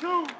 two.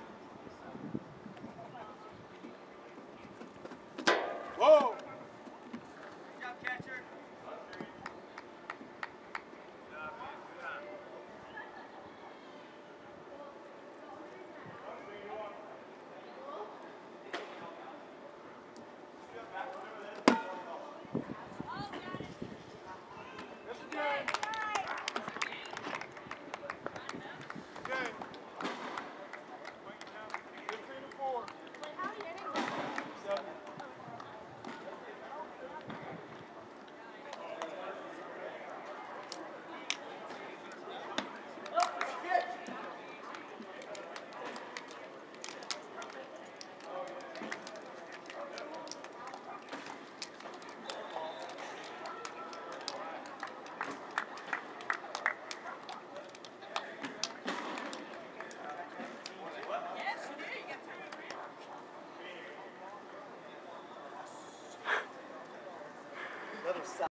suck.